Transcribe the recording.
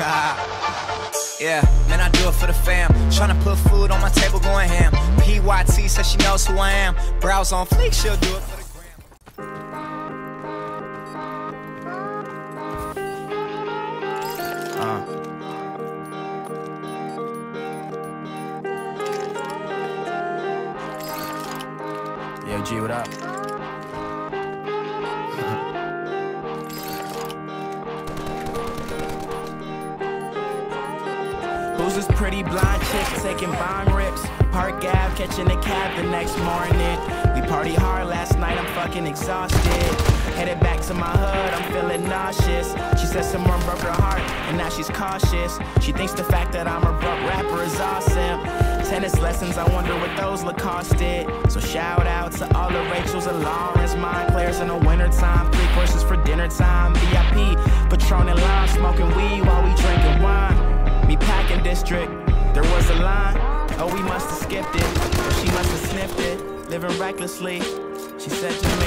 yeah, man, I do it for the fam. Tryna put food on my table, going ham. PYT says she knows who I am. Brows on fleek, she'll do it for the gram. Uh. Yo, G, what up? Who's this pretty blonde chick taking bong rips? Park Ave, catching a cab the next morning. We party hard last night, I'm fucking exhausted. Headed back to my hood, I'm feeling nauseous. She said someone broke her heart, and now she's cautious. She thinks the fact that I'm a broke rapper is awesome. Tennis lessons, I wonder what those Lacoste did. So shout out to all the Rachels and Lawrence, players in the wintertime. Three courses for dinner time, VIP, Patron district, there was a line. Oh, we must have skipped it, she must have sniffed it. Living recklessly. She said to me.